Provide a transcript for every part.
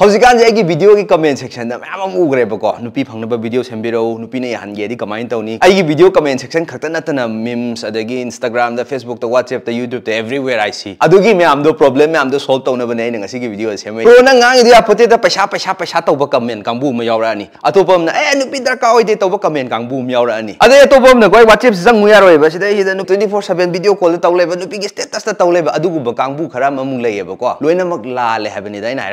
हौजिकानजे की वीडियो की comment section ma'am उग्रेबको नुपी फंगनब भिडियो सेंबिरो नुपी ने यहानगेदी कमाइन तौनी भिडियो कमेंट सेक्शन खत नतना मीम्स अदगी इंस्टाग्राम फेसबुक द व्हाट्सएप यूट्यूब द एवरीवेयर आई सी अदगी मैम दो problem ma'am solve solve video आई नंगसी पैसा पैसा पैसा तब कमेंट कांबू म यावरानी अतोपम न ए नुपी कमेंट कांबू म अतोपम कोई व्हाट्सएप जंग मुया रोय बस दे हिदन 24/7 कॉल तौलेब की स्टेटस तौलेब अदुगु कांबू खरा ममु लयेबको लोइनमक हैबनी दाइन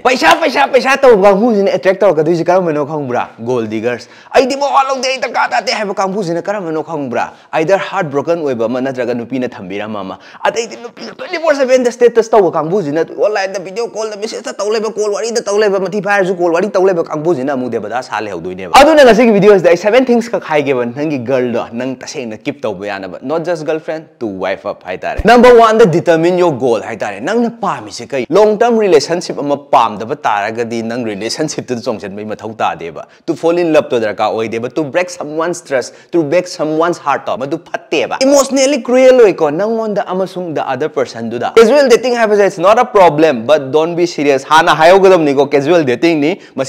पैसा ꯄꯩꯁꯥ ꯄꯩꯁꯥ ꯄꯩꯁꯥ ꯇꯧꯕ ꯀꯥꯡꯕꯨꯁꯤꯅ ꯑꯦꯇ꯭ꯔꯦꯛ ꯇꯧꯔꯛꯀꯗꯣꯏꯁꯦ ꯀꯔꯝꯕꯅꯣ ꯈꯪꯕ꯭ꯔꯥ ꯒꯣꯜ ꯗꯤꯒꯔꯁ ꯑꯩꯗꯤ ꯃꯋꯥ ꯂꯧꯗꯦ ꯑꯩ ꯗꯔꯀꯥꯔ ꯇꯥꯗꯦ ꯍꯥꯏꯕ ꯀꯥꯡꯕꯨꯁꯤꯅ ꯀꯔꯝꯕꯅꯣ ꯈꯪꯕ꯭ꯔꯥ ꯑꯥꯏꯗꯔ ꯍꯥꯔꯠ ꯕ꯭ꯔꯣꯀꯟ ꯑꯣꯏꯕ ꯑꯃ ꯅꯠꯇ꯭ꯔꯒ ꯅꯨꯄꯤꯅ ꯊꯝꯕꯤꯔꯝꯕ ꯑꯃ ꯑꯇꯩꯗꯤ ꯅꯨꯄꯤ ꯇ꯭ꯋꯦꯟꯇꯤ ꯐꯣꯔ ꯁꯚꯦꯟꯗ ꯁ꯭ꯇꯦꯇꯁ ꯇꯧꯕ ꯀꯥꯡꯕꯨꯁꯤꯅ ꯑꯣꯟꯂꯥꯏꯟꯗ ꯚꯤꯗꯤꯑꯣ ꯀꯣꯜꯗ ꯃꯦꯁꯦꯖꯇ ꯇꯧ ꯂꯩꯕ ꯀꯣꯜ ꯋꯥꯔꯤꯗ ꯇꯧ ꯂꯩꯕ ꯃꯊꯤ ꯐꯥꯏꯔꯁꯨ ꯀꯣꯜ ꯋꯥꯔꯤ ꯇꯧ ꯂꯩꯕ ꯀꯥꯡꯕꯨꯁꯤꯅ ꯑꯃꯨꯛ ꯗꯦꯕꯗꯥ ꯁꯥ ꯂꯩꯍꯧꯗꯣꯏꯅꯦꯕ ꯑꯗꯨꯅ ꯉꯁꯤꯒꯤ ꯚꯤꯗꯤꯑꯣꯁꯤꯗ ꯑꯩ ꯁꯚꯦꯟ ꯊꯤꯡꯁ ꯈꯛ ꯍꯥꯏꯒꯦꯕ ꯅꯪꯒꯤ ꯒꯔꯜꯗꯣ ꯅꯪ ꯇꯁꯦꯡꯅ ꯀꯤꯞ ꯇꯧꯕ ꯌꯥꯅꯕ not just girlfriend to wife up ꯍꯥꯏꯇꯥꯔꯦ ꯅꯝꯕꯔ ꯋꯥꯟꯗ ꯗꯤꯇꯔꯃꯤꯟ ꯌꯣꯔ ꯒꯣꯜ ꯍꯥꯏꯇꯥꯔꯦ ꯅꯪꯅ ꯄꯥꯝꯃꯤꯁꯦ ꯀꯩ ꯂꯣꯡ ꯇꯔꯝ ꯔꯤꯂꯦꯁꯟꯁꯤꯞ ꯑꯃ ꯄꯥꯝꯗꯕ तारगदी नंग रिलेशनशिप तो चोंचनबई मथौ तादेबा टू फॉल इन लव तो दरकार ओइदेबा to break someone's trust to break someone's heart तो मदु इमोशनली क्रुएल ओइको नंग other person दुदा dating it's not a problem but don't be serious हाना हायोगदम निको डेटिंग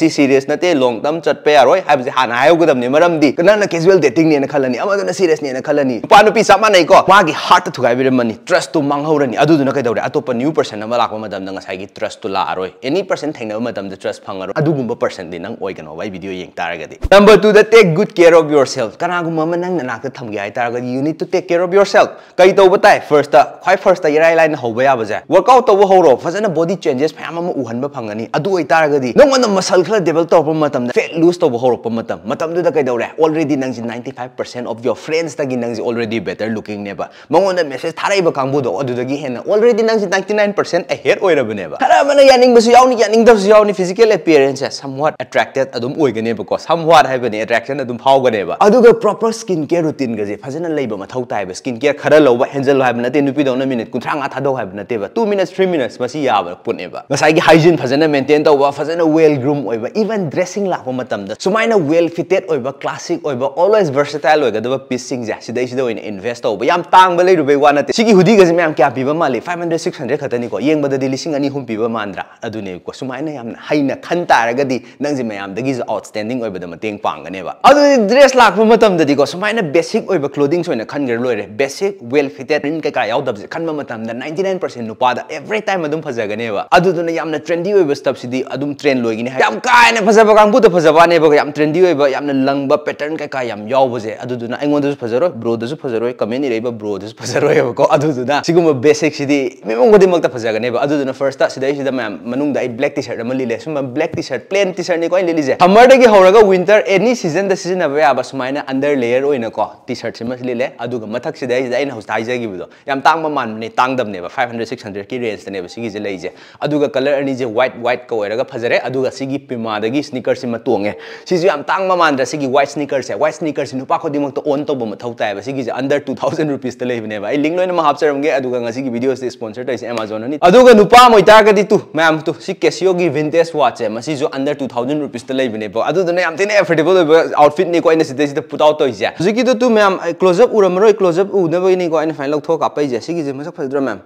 सीरियस नते लॉन्ग टर्म चटपे यारोय हैपेंस हाना हायोगदम नि डेटिंग खलनी अमदना सीरियस खलनी पानु पी सामा को वागी हार्ट थुगाइबिरमनी ट्रस्ट तो मांगहौरनी अदुदुना अतोप न्यू पर्सन नम लाखमा मदम नंग ट्रस्ट तो ला एनी पर्सन ꯊꯦꯡꯅꯕ ꯃꯇꯝꯗ ꯇ꯭ꯔꯁ ꯐꯪꯉꯔꯣꯏ ꯑꯗꯨꯒꯨꯝꯕ ꯄꯔꯁꯟꯗꯤ ꯅꯪ ꯑꯣꯏꯒꯅꯣꯕ ꯑꯩ ꯚꯤꯗꯤꯑꯣ ꯌꯦꯡ ꯇꯥꯔꯒꯗꯤ ꯅꯝꯕꯔ ꯇꯨꯗ take good care of yourself ꯀꯅꯥꯒꯨꯝꯕ ꯑꯃ ꯅꯪ ꯅꯅꯥꯛꯇ ꯊꯝꯒꯦ ꯍꯥꯏ ꯇꯥꯔꯒꯗꯤ you need to take care of yourself ꯀꯩ ꯇꯧꯕ ꯇꯥꯏ ꯐꯔꯁꯇ ꯈ꯭ꯋꯥꯏ ꯐꯔꯁꯇ ꯏꯔꯥꯏ ꯂꯥꯏꯅ ꯍꯧꯕ ꯌꯥꯕꯁꯦ ꯋꯔꯛꯑꯥꯎꯠ ꯇꯧꯕ ꯍꯧꯔꯣ ꯐꯖꯅ ꯕꯣꯗꯤ ꯆꯦꯟꯖꯦꯁ ꯃꯌꯥꯝ ꯑꯃ ꯎꯍꯟꯕ ꯐꯪꯒꯅꯤ ꯑꯗꯨ ꯑꯣꯏꯇꯥꯔꯒꯗꯤ ꯅꯪꯉꯣꯟꯗ ꯃꯁꯜ ꯈꯔ ꯗꯦꯕꯂꯞ ꯇꯧꯔꯛꯄ ꯃꯇꯝꯗ ꯐꯦꯠ ꯂꯨꯖ ꯇꯧꯕ ꯍꯧꯔꯛꯄ ꯃꯇꯝ ꯃꯇꯝꯗꯨꯗ ꯀꯩꯗꯧꯔꯦ ꯑꯣꯜꯔꯦꯗꯤ ꯅꯪꯁꯤ ninety five percent of your ꯐ꯭ꯔꯦꯟꯁꯇꯒꯤ ꯅꯪꯁꯤ ꯑꯣꯜꯔꯦꯗꯤ ꯕꯦꯇꯔ ꯂꯨꯀꯤꯡꯅꯦꯕ ꯃꯉꯣꯟꯗ ꯃꯦꯁꯦꯖ ꯊꯥꯔꯛꯏꯕ ꯀꯥꯡꯕꯨꯗꯣ ꯑꯗꯨꯗꯒꯤ ꯍꯦꯟꯅ ꯑꯣꯜꯔꯦꯗꯤ ꯅꯪꯁꯤ ꯅꯥꯏꯟꯇꯤ ꯅꯥꯏꯟ ꯄꯔꯁꯦꯟ ꯑꯍꯦꯗ ꯑꯣꯏꯔꯕꯅꯦꯕ ꯈꯔ ꯑꯃꯅ ꯌꯥꯅꯤꯡꯕꯁꯨ ꯌꯥꯎꯅꯤ ꯌꯥꯅꯤꯡꯗꯕ ꯌꯥꯅꯤꯡꯗꯕꯁꯨ ꯌꯥꯎꯅꯤ ꯐꯤꯖꯤꯀꯦꯜ ꯑꯦꯄꯤꯌꯔꯦꯟꯁꯁꯦ ꯁꯝ ꯋꯥꯠ ꯑꯦꯇ꯭ꯔꯦꯛꯇꯦꯠ ꯑꯗꯨꯝ ꯑꯣꯏꯒꯅꯦꯕꯀꯣ ꯁꯝ ꯋꯥꯠ ꯍꯥꯏꯕꯅꯤ ꯑꯦꯇ꯭ꯔꯦꯛꯁꯟ ꯑꯗꯨꯝ ꯐꯥꯎꯒꯅꯦꯕ ꯑꯗꯨꯒ ꯄ꯭ꯔꯣꯄꯔ ꯁ꯭ꯀꯤꯟ ꯀꯦꯌꯔ ꯔꯨꯇꯤꯟꯒꯁꯦ ꯐꯖꯅ ꯂꯩꯕ ꯃꯊꯧ ꯇꯥꯏꯕ ꯁ꯭ꯀꯤꯟ ꯀꯦꯌꯔ ꯈꯔ ꯂꯧꯕ ꯍꯦꯟꯖꯜꯂꯣ ꯍꯥꯏꯕ ꯅꯠꯇꯦ ꯅꯨꯄꯤꯗꯧꯅ ꯃꯤꯅꯤꯠ ꯀꯨꯟꯊ꯭ꯔꯥ ꯃꯉꯥ ꯊꯥꯗꯧ ꯍꯥꯏꯕ ꯅꯠꯇꯦꯕ ꯇꯨ ꯃꯤꯅꯠꯁ ꯊ꯭ꯔꯤ ꯃꯤꯅꯠꯁ ꯃꯁꯤ ꯌꯥꯕ ꯄꯣꯠꯅꯦꯕ ꯉꯁꯥꯏꯒꯤ ꯍꯥꯏꯖꯤꯟ ꯐꯖꯅ ꯃꯦꯟꯇꯦꯟ ꯇꯧꯕ ꯐꯖꯅ ꯋꯦꯜ ꯒ꯭ꯔꯨꯝ ꯑꯣꯏꯕ ꯏꯚꯟ ꯗ꯭ꯔꯦꯁꯤꯡ ꯂꯥꯛꯄ ꯃꯇꯝꯗ ꯁꯨꯃꯥꯏꯅ ꯋꯦꯜ ꯐꯤꯇꯦꯠ ꯑꯣꯏꯕ ꯀ꯭ꯂꯥꯁꯤꯛ ꯑꯣꯏꯕ ꯑꯣꯜꯋꯦꯁ ꯚꯔꯁꯦꯇꯥꯏꯜ ꯑꯣꯏꯒꯗꯕ ꯄꯤꯁꯁꯤꯡꯁꯦ ꯁꯤꯗꯩꯁꯤꯗ ꯑꯣꯏꯅ ꯏꯟꯚꯦꯁ ꯇꯧꯕ ꯌꯥꯝ ꯇꯥꯡꯕ ꯂꯩꯔꯨꯕꯩ ꯋꯥ ꯅꯠꯇꯦ ꯁꯤꯒꯤ ꯍꯨꯗꯤꯒꯁꯦ ꯃꯌꯥꯝ ꯀꯌꯥ ꯄꯤꯕ ꯃꯥꯜꯂꯤ ꯐꯥꯏꯚ ꯍꯟꯗ꯭ꯔꯦꯗ ꯁꯤꯛꯁ ꯍꯟꯗ꯭ꯔꯦꯗ ꯈꯛꯇꯅꯤꯀꯣ ꯌꯦꯡꯕꯗꯗꯤ ꯂꯤꯁꯤꯡ ꯑꯅꯤ ꯑꯍꯨꯝ ꯄꯤꯕ ꯃꯥꯟꯗ꯭ꯔꯥ ꯑꯗꯨꯅꯦꯕꯀꯣ ꯁꯨꯃꯥꯏꯅ ꯌꯥꯝꯅ ꯍꯩꯅ ꯈꯟ ꯇꯥꯔꯒꯗꯤ ꯅꯪꯁꯦ ꯃꯌꯥꯝꯗꯒꯤꯁꯨ ꯑꯥꯎꯠꯁꯇꯦꯟꯗꯤꯡ ꯑꯣꯏꯕꯗ ꯃꯇꯦꯡ ꯄꯥꯡꯒꯅꯦꯕ ꯑꯗꯨꯗꯤ ꯗ꯭ꯔꯦꯁ ꯂꯥꯛꯄ ꯃꯇꯝꯗꯗꯤꯀꯣ ꯁꯨꯃꯥꯏꯅ ꯕꯦꯁꯤꯛ ꯑꯣꯏꯕ ꯀ꯭ꯂꯣꯗꯤꯡꯁ ꯑꯣꯏꯅ ꯈꯟꯈ꯭ꯔ ꯂꯣꯏꯔꯦ ꯕꯦꯁꯤꯛ ꯋꯦꯜ ꯐꯤꯇꯦꯠ ꯄ꯭ꯔꯤꯟ ꯀꯩꯀꯥ ꯌꯥꯎꯗꯕꯁꯦ ꯈꯟꯕ ꯃꯇꯝꯗ ꯅꯥꯏꯟꯇꯤ ꯅꯥꯏꯟ ꯄꯔꯁꯦꯟ ꯅꯨꯄꯥꯗ ꯑꯦꯚ꯭ꯔꯤ ꯇꯥꯏꯝ ꯑꯗꯨꯝ ꯐꯖꯒꯅꯦꯕ ꯑꯗꯨꯗꯨꯅ ꯌꯥꯝꯅ ꯇ꯭ꯔꯦꯟꯗꯤ ꯑꯣꯏꯕ ꯁ꯭ꯇꯞꯁꯤꯗꯤ ꯑꯗꯨꯝ ꯇ꯭ꯔꯦꯟ ꯂꯣꯏꯒꯅꯤ ꯍꯥꯏ ꯌꯥꯝ ꯀꯥ ꯍꯦꯟꯅ ꯐꯖꯕ ꯀꯥꯡꯕꯨꯗ ꯐꯖꯕꯅꯦꯕ ꯌꯥꯝ ꯇ꯭ꯔꯦꯟꯗꯤ ꯑꯣꯏꯕ ꯌꯥꯝꯅ ꯂꯪꯕ ꯄꯦꯇꯔꯟ ꯀꯩꯀꯥ ꯌꯥꯝ ꯌꯥꯎꯕꯁꯦ ꯑꯗꯨꯗꯨꯅ ꯑꯩꯉꯣꯟꯗꯁꯨ ꯐꯖꯔꯣꯏ ꯕ꯭ꯔꯣꯗꯁꯨ ꯐꯖꯔꯣꯏ ꯀꯃꯦꯟ ꯏꯔꯛꯏꯕ ꯕ꯭ꯔꯣꯗꯁꯨ ꯐꯖꯔꯣꯏꯕꯀꯣ ꯑꯗꯨꯗꯨꯅ ꯁꯤꯒꯨꯝꯕ ꯕꯦꯁꯤꯛꯁꯤꯗꯤ ꯃꯤꯄꯨꯝ ꯈꯨꯗꯤꯡꯃꯛꯇ ꯐꯖꯒꯅꯦꯕ ꯑꯗꯨꯗꯨꯅ ꯐꯥꯔꯁꯇ ꯁꯤꯗꯩꯁꯤꯗ ꯃꯌꯥꯝ ꯃꯅꯨꯡꯗ ꯑꯩ ꯕ꯭ꯂꯦꯛ ꯇꯤ ꯁꯔꯠ ꯑꯃ ꯂꯤꯠꯂꯦ ꯁꯨꯝꯕ black T shirt plain T ꯁꯔꯠꯅꯤꯀꯣ ꯑꯩꯅ ꯂꯤꯠꯂꯤꯁꯦ ꯁꯝꯃꯔꯗꯒꯤ ꯍꯧꯔꯒ ꯋꯤꯟꯇꯔ ꯑꯦꯅꯤ ꯁꯤꯖꯟꯗ ꯁꯤꯖꯤꯟꯅꯕ ꯌꯥꯕ ꯁꯨꯃꯥꯏꯅ ꯑꯟꯗꯔ ꯂꯦꯌꯔ ꯑꯣꯏꯅꯀꯣ ꯇꯤ ꯁꯔꯠꯁꯤꯃ ꯂꯤꯠꯂꯦ ꯑꯗꯨꯒ ꯃꯊꯛꯁꯤꯗꯩꯁꯤꯗ ꯑꯩꯅ ꯍꯧꯖꯤꯛ ꯍꯥꯏꯖꯈꯤꯕꯗꯣ ꯌꯥꯝ ꯇꯥꯡꯕ ꯃꯥꯟꯕꯅꯦ ꯇꯥꯡꯗꯕꯅꯦꯕ ꯐꯥꯏꯚ ꯍꯟꯗ꯭ꯔꯦꯗ ꯁꯤꯛꯁ ꯍꯟꯗ꯭ꯔꯦꯗꯀꯤ ꯔꯦꯟꯖꯇꯅꯦꯕ ꯁꯤꯒꯤꯁꯦ ꯂꯩꯁꯦ ꯑꯗꯨꯒ ꯀꯂꯔ ꯑꯅꯤꯁꯦ ꯋꯥꯏꯠ ꯋꯥꯏꯠꯀ ꯑꯣꯏꯔꯒ ꯐꯖꯔꯦ ꯑꯗꯨꯒ ꯁꯤꯒꯤ ꯄꯤꯃꯥꯗꯒꯤ ꯁ꯭ꯅꯤꯀꯔꯁꯤꯃ ꯇꯣꯡꯉꯦ ꯁꯤꯁꯨ ꯌꯥꯝ ꯇꯥꯡꯕ ꯃꯥꯟꯗ꯭ꯔꯥ ꯁꯤꯒꯤ ꯋꯥꯏꯠ ꯁ꯭ꯅꯤꯀꯔꯁꯦ ꯋꯥꯏꯠ ꯁ꯭ꯅꯤꯀꯔꯁꯦ ꯅꯨꯄꯥ ꯈꯨꯗꯤꯡꯃꯛꯇ ꯑꯣꯟ ꯇꯧꯕ ꯃꯊꯧ ꯇꯥꯏꯌꯦꯕ ꯁꯤꯒꯤꯁꯦ ꯑꯟꯗꯔ ꯇꯨ ꯊꯥꯎꯖꯟ ꯔꯨꯄꯤꯁꯇ ꯂꯩꯕꯅꯦꯕ ꯑꯩ ꯂꯤꯡ ꯂꯣꯏꯅꯃꯛ ꯍꯥꯞꯆꯔꯝꯒꯦ ꯑꯗꯨꯒ ꯉꯁꯤꯒꯤ ꯚꯤꯗꯤꯑꯣꯁꯦ ꯁ꯭ꯄꯣꯟꯁꯔ ꯇꯧꯔꯤꯁꯦ ꯑꯦꯃꯥꯖꯣꯟꯅꯅꯤ ꯑꯗꯨꯒ ꯅꯨꯄꯥ ꯑꯃ ꯑꯣꯏꯇꯥꯔꯒꯗꯤ ꯇꯨ ꯃꯌꯥꯝ ꯇꯨ ꯁꯤ ꯀꯦꯁꯤꯌꯣꯒꯤ ꯚꯤꯟꯇꯦꯖ ꯋꯥꯠꯁꯦ ꯃꯁꯤꯁꯨ ꯑꯟꯗꯔ ꯇꯨ ꯊꯥꯎꯖꯟ ꯔꯨꯄꯤꯁꯇ ꯂꯩꯕꯅꯦꯕ ꯑꯗꯨꯗꯨꯅ ꯌꯥꯝ ꯊꯤꯅ ꯑꯦꯐꯣꯔꯗꯦꯕꯜ ꯑꯣꯏꯕ ꯑꯥꯎꯠꯐꯤꯠꯅꯤꯀꯣ ꯑꯩꯅ ꯁꯤꯗꯩꯁꯤꯗ ꯄꯨꯠ ꯑꯥꯎꯠ ꯇꯧꯔꯤꯁꯦ ꯍꯧꯖꯤꯛꯀꯤꯗꯨ ꯇꯨ ꯃꯌꯥꯝ ꯀ꯭ꯂꯣꯖ ꯑꯞ ꯎꯔꯝꯃꯔꯣꯏ ꯀ꯭ꯂꯣꯖ ꯑꯞ ꯎꯅꯕꯒꯤꯅꯤꯀꯣ ꯑꯩꯅ ꯁꯨꯃꯥꯏꯅ ꯂꯧꯊꯣꯛꯑ ꯀꯥꯞꯄꯛꯏꯁꯦ ꯁꯤꯒꯤꯁꯦ ꯃꯁꯛ ꯐꯖꯗ꯭ꯔꯥ ꯃꯌꯥꯝ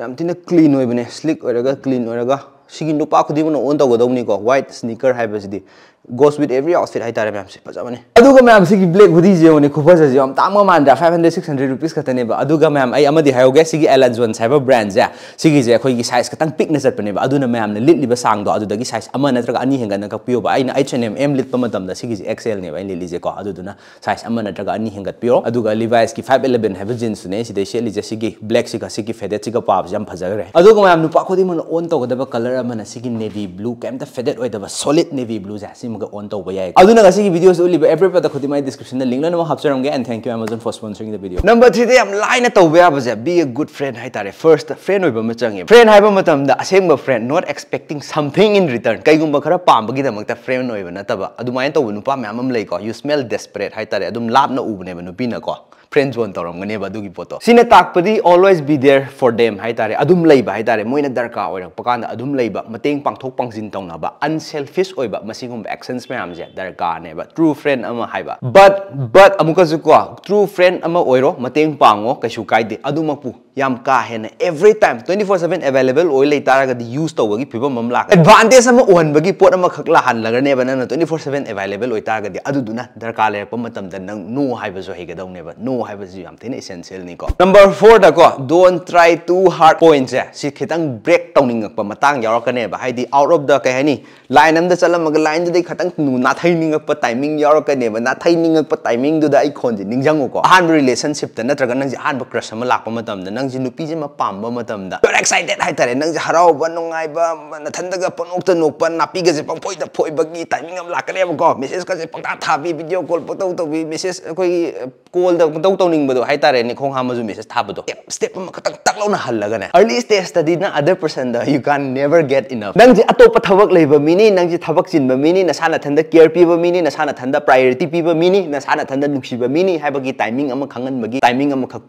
ꯌꯥꯝ ꯊꯤꯅ ꯀ꯭ꯂꯤꯟ ꯑꯣꯏꯕꯅꯦ ꯁ꯭ꯂꯤꯛ ꯑꯣꯏꯔꯒ ꯀ꯭ꯂꯤꯟ ꯑꯣꯏꯔꯒ ꯁꯤꯒꯤ ꯅꯨꯄꯥ ꯈꯨꯗꯤꯡꯃꯛꯅ ꯑꯣꯟ ꯇꯧꯒꯗꯧꯅꯤꯀꯣ ꯋꯥꯏꯠ ꯁ꯭ꯅꯤꯀꯔ ꯍꯥꯏꯕꯁꯤꯗꯤ ꯒꯣꯁ ꯋꯤꯠ ꯑꯦꯕ꯭ꯔꯤ ꯑꯥꯎꯠꯐꯤꯠ ꯍꯥꯏꯇꯥꯔꯦ ꯃꯌꯥꯝꯁꯦ ꯐꯖꯕꯅꯤ ꯑꯗꯨꯒ ꯃꯌꯥꯝ ꯁꯤꯒꯤ ꯕ꯭ꯂꯦꯛ ꯍꯨꯗꯤꯁꯦ ꯌꯦꯡꯉꯨꯅꯦ ꯈꯨꯐꯖꯁꯦ ꯌꯥꯝ ꯇꯥꯡꯕ ꯃꯥꯟꯗ꯭ꯔꯥ five hundred six hundred rupees ꯈꯛꯇꯅꯦꯕ ꯑꯗꯨꯒ ꯃꯌꯥꯝ ꯑꯩ ꯑꯃꯗꯤ ꯍꯥꯏꯍꯧꯒꯦ ꯁꯤꯒꯤ ꯑꯦꯂꯟ ꯖꯣꯟꯁ ꯍꯥꯏꯕ ꯕ꯭ꯔꯥꯟꯁꯦ ꯁꯤꯒꯤꯁꯦ ꯑꯩꯈꯣꯏꯒꯤ ꯁꯥꯏꯖ ꯈꯇꯪ ꯄꯤꯛꯅ ꯆꯠꯄꯅꯦꯕ ꯑꯗꯨꯅ ꯃꯌꯥꯝꯅ ꯂꯤꯠꯂꯤꯕ ꯁꯥꯡꯗꯣ ꯑꯗꯨꯗꯒꯤ ꯁꯥꯏꯖ ꯑꯃ ꯅꯠꯇ꯭ꯔꯒ ꯑꯅꯤ ꯍꯦꯟꯒꯠꯅ ꯀꯛꯄꯤꯌꯣꯕ ꯑꯩꯅ ꯑꯩꯠ ꯑꯦꯟ ꯑꯦꯝ ꯑꯦꯝ ꯂꯤꯠꯄ ꯃꯇꯝꯗ ꯁꯤꯒꯤꯁꯦ ꯑꯦꯛꯁꯦꯜꯅꯦꯕ ꯑꯩꯅ ꯂꯤꯠꯂꯤꯁꯦꯀꯣ ꯑꯗꯨꯗꯨꯅ ꯁꯥꯏꯖ ꯑꯃ ꯅꯠꯇ꯭ꯔꯒ ꯑꯅꯤ ꯍꯦꯟꯒꯠꯄꯤꯌꯣ ꯑꯗꯨꯒ ꯂꯤꯚꯥꯏꯁꯀꯤ ꯐꯥꯏꯚ ꯑꯦꯂꯚꯦꯟ ꯍꯥꯏꯕ ꯖꯤꯟꯁꯇꯨꯅꯦ ꯁꯤꯗꯩ ꯁꯦꯠꯂꯤꯁꯦ ꯁꯤꯒꯤ ꯕ꯭ꯂꯦꯛꯁꯤꯒ ꯁꯤꯒꯤ ꯐꯦꯗꯦꯠꯁꯤꯒ ꯄꯥꯕꯁꯦ ꯌꯥꯝ ꯐꯖꯈ꯭ꯔꯦ ꯑꯗꯨꯒ ꯃꯌꯥꯝ ꯅꯨꯄꯥ ꯈꯨꯗꯤꯡꯃꯛꯅ ꯑꯣꯟ ꯇꯧꯒꯗꯕ ꯀꯂꯔ ꯑꯃꯅ ꯁꯤꯒꯤ ꯅꯦꯚꯤ ꯕ꯭ꯂꯨ ꯀꯩꯝꯇ ꯐꯦꯗꯦꯠ ꯑꯣꯏꯗꯕ ꯁꯣꯂꯤꯗ ꯅꯦꯚꯤ ꯕ꯭ꯂꯨꯁꯦ ꯑꯁꯤꯃꯒ ꯑꯣꯟ ꯇꯧꯕ ꯌꯥꯏ ꯑꯗꯨꯅ ꯉꯁꯤꯒꯤ ꯚꯤꯗꯤꯑꯣꯁꯤ ꯎꯠꯂꯤꯕ ꯑꯦꯄ꯭ꯔꯤꯄꯗ ꯈꯨꯗꯤꯡꯃꯛ ꯗꯤꯁꯀ꯭ꯔꯤꯞꯁꯟꯗ ꯂꯤꯡꯛ ꯂꯣꯏꯅꯃꯛ ꯍꯥꯞꯆꯔꯝꯒꯦ and thank you Amazon for sponsoring the video number third ꯌꯥꯝ ꯂꯥꯏꯅ ꯇꯧꯕ ꯌꯥꯕꯁꯦ ꯕꯤ ꯑ ꯒꯨꯗ ꯐ꯭ꯔꯦꯟ ꯍꯥꯏꯇꯥꯔꯦ ꯐꯥꯔꯁꯇ ꯐ꯭ꯔꯦꯟ ꯑꯣꯏꯕ ꯑꯃ ꯆꯪꯉꯦ ꯐ꯭ꯔꯦꯟ ꯍꯥꯏꯕ ꯃꯇꯝꯗ ꯑꯁꯦꯡꯕ friend not expecting something in return ꯀꯩꯒꯨꯝꯕ ꯈꯔ ꯄꯥꯝꯕꯒꯤꯗꯃꯛꯇ ꯐ꯭ꯔꯦꯟ ꯑꯣꯏꯕ ꯅꯠꯇꯕ ꯑꯗꯨꯃꯥꯏꯅ ꯇꯧꯕ ꯅꯨꯄꯥ ꯃꯌꯥꯝ ꯑꯃ ꯂꯩꯀꯣ ꯌꯨ ꯁ꯭ꯃꯦꯜ ꯗꯦꯁꯄꯔꯦꯠ ꯍꯥꯏꯇꯥꯔꯦ ꯑꯗꯨꯝ ꯂꯥꯞꯅ ꯎꯕꯅꯦꯕ ꯅꯨꯄꯤꯅꯀꯣ फ्रेंड जोन तौरमगनेब अदुगी पोतो सिने ताकपदी always be there for them हाइतारे अदुम लैबा हाइतारे मोइना दरकार ओइरक पकान अदुम लैबा मतेंग पांगथोक पांगजिन ट्रू फ्रेंड अमा बट बट अमुको ट्रू फ्रेंड अमा ओइरो मतेंग पांगो कैसु काइदे yam ka hen every time 24/7 available oil lei tara ga use to gi phibam mam lak advantage ama on bagi pot ama khak la han laga ne ba na 24/7 available oi tara ga adu duna darka le pa matam da nang no hai ba zo he ga dong ne ba no hai ba ji yam thina essential ni ko number 4 da ko don't try too hard points ya si khitang break tawning pa matang yaw ka ne ba hai di out of the ka hani line am da chalam ga line da khatang nu na thai ning pa timing yaw ka ne ba na thai ning pa timing du da ai khon ji ning jang ko han relationship da na tra ga nang ji han ba crush ama lak pa matam da ꯅꯪꯁꯦ ꯅꯨꯄꯤꯁꯦ ꯑꯃ ꯄꯥꯝꯕ ꯃꯇꯝꯗ ꯌꯥꯝ excited ꯍꯥꯏꯇꯥꯔꯦ ꯅꯪꯁꯦ ꯍꯔꯥꯎꯕ ꯅꯨꯡꯉꯥꯏꯕ ꯅꯊꯟꯗꯒ ꯄꯪꯅꯣꯛꯇ ꯅꯣꯛꯄ ꯅꯥꯄꯤꯒꯁꯦ कॉल ꯐꯣꯏꯕꯒꯤ ꯇꯥꯏꯃꯤꯡ ꯑꯃ ꯂꯥꯛꯀꯅꯦꯕꯀꯣ ꯃꯦꯁꯦꯖꯀꯁꯦ ꯄꯪꯇꯥ कॉल ꯚꯤꯗꯤꯑꯣ ꯀꯣꯜ ꯄꯪꯇꯧ ꯇꯧꯕꯤ ꯃꯦꯁꯦꯖ ꯑꯩꯈꯣꯏꯒꯤ ꯀꯣꯜꯗ ꯄꯪꯇꯧ ꯇꯧꯅꯤꯡꯕꯗꯣ ꯍꯥꯏꯇꯥꯔꯦꯅꯦ ꯈꯣꯡ स्टेप तक लौना हल्लगने अर्ली स्टेज तदी ना other person the you can never get enough नंग अतो पथवक लेब मिनी नंग जे थवक मिनी नसा नथंद केयर पीब मिनी नसा नथंद प्रायोरिटी पीब मिनी नसा नथंद नुसीब मिनी हाइबगी टाइमिंग अम खंगन बगी टाइमिंग अम खक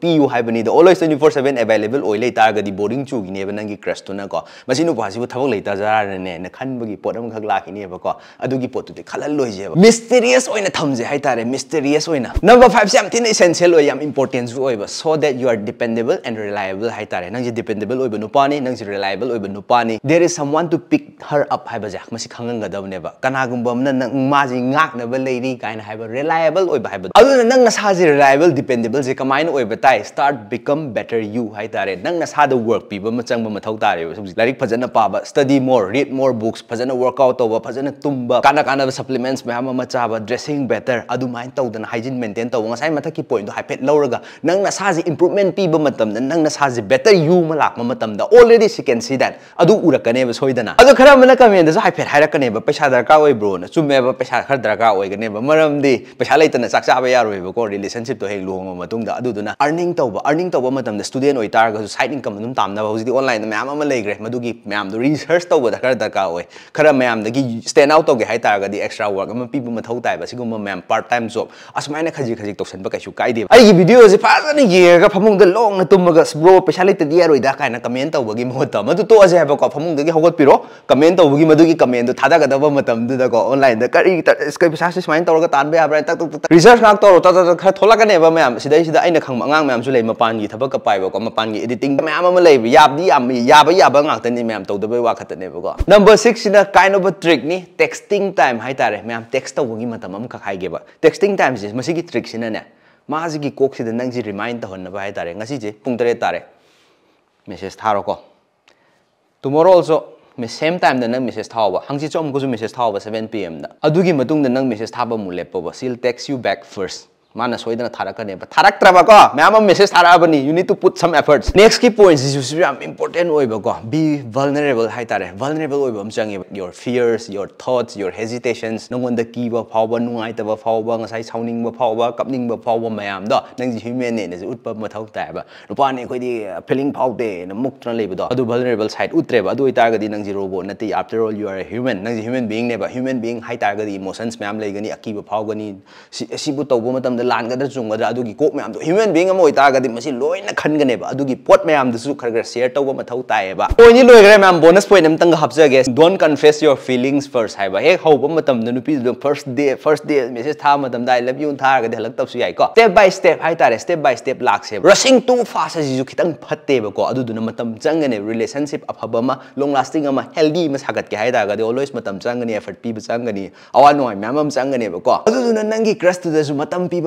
द ऑलवेज 24/7 सेवेन एभाइलेबल ओइल तागदी बोरिंग चुगिने नंगी क्रेस्टोनाको मसीनुभासीबो थबक लैताजारने ने खानबगी पोरमखग लाखिनेबको अदुगी पोतुते खलल लोइजे मिस्टेरियस थमजे हाइतारे mysterious number five same thing essential Oyama so that you are dependable and reliable हाइतारे नंग जे डिपेंडेबल ओइबो नंग रिलायबल ओइबो नुपानी is someone to pick her up हाइबजा मसी खंगंगदबनेबो कनागुमबम न नमाजि ngakनबे लेडी काइन हाइबो रिलायबल ओइबो नंग नसाजे रिलायबल डिपेंडेबल जे कमाइन ओइबो स्टार्ट बिकम बेटर यू है ना नसाद वर्क पीब चंग मौतारे लाइक फजन पाब study more read more books फजन workout तब फजन तुम कान कानव सप्लीमेंट्स मैम चाब ड्रेसिंग बेटर अमायन हाइजीन मेन्टेन तबाई मत की पॉइंट हाइपेट लौरग नंग इंप्रूवमेंट पीब नंग नसाज बेटर यूम लापद ऑलरेडी सेकें सी दैट उरकने सोना अब खराब मैंने कमेंद पैसा दरकार हो चुमेब पैसा खर दरकार होने पैसा लेते चाचा यारोब रिलेशनशिप तो हे लुहद अर्निंग तब अर्निंग तब स्टूडें stand out to ge hai tar ga di extra work ama pi bu mathau tai ba sigum mayam part time job asmaina khaji khaji to san ba kaisu kai de ai gi video se fa na ye ga phamung da long na tum ga bro paisa leite di yaroi da kai na comment taw ba gi mo ta madu to ase ba ko phamung da gi hogot ga tan ba ya bra tak tak research ngak taw ta ta kha thola ka ne ba mayam sidai sida aina khang angang mayam su lei mapan gi thabak ka pai ba ko mapan gi editing mayam ama lei yab di yam ya ba ya ba मान सोई देना थारक ने थारक तरफ़ को ma'am अब message थारा अब you need to put some efforts next key points is very important ओइ बको बी वल्नरेबल है तारे वल्नरेबल ओइ चंगे your fears your thoughts your hesitations no one the की व पाव व नुआई तव पाव व साइ साउनिंग व पाव व कपनिंग व पाव व मैम द नंग ह्यूमन ने इज़ उत्पम म थौ ताब नुपा ने कोई फीलिंग पाव दे न मुक्त न लेब द अदु वल्नरेबल साइड उतरे ब अदु इता गदि नंग ज़ीरो बो नते after all you are a human नंग ह्यूमन बीइंग ने ब ह्यूमन बीइंग हाय तागदि इमोशंस मैम लेगनी अकी व पाव गनी सिबु तव ब मतम खनगनेबा अदुगी पोट मैम दसु खर खर शेयर तौब मथौ ताएबा ओइनि लोइग्रे मैम बोनस पॉइंट हापजगे डोंट कन्फेस योर फीलिंग्स हाइबा हे नुपी the first day first day message था आई लव यू थारगदि हलक तबसु याइ को स्टेप बाय स्टेप तारे स्टेप बाय स्टेप लाक्से रशिंग टू फास्ट अजिजु खितंग फत्तेबा को अदुदुना मतम चंगने रिलेशनशिप अफबमा लॉन्ग लास्टिंग हेल्दी म दागदि ऑलवेज चंगने एफर्ट पीब चंगनी अवा नोय मैम अम चंगनेबा को अदुदुना नंगी मतम पीब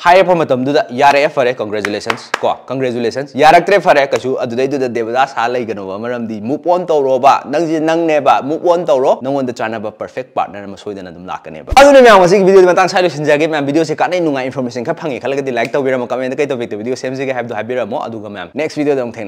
हाइरप यारे फरे कांग्रेचुलेशंस को कांग्रेचुलेशंस यारक्त्रे फरे कछु अदुदैदुदा देवदास हा लैगनो मरमदी मूव ऑन तौरोबा ऑन तौरो नंगोंद चानाबा परफेक्ट पार्टनर म सोइदना दम लाकनेबा अदुने मसिक वीडियो वीडियो से कानै नुंगा इन्फॉर्मेशन खा फंगे खलगदि लाइक तौबिरम कमेंट कै तौर वीडियो सेमजिगे हाइबदो हाबिरमो अदुगा म्याम नेक्स्ट वीडियो दम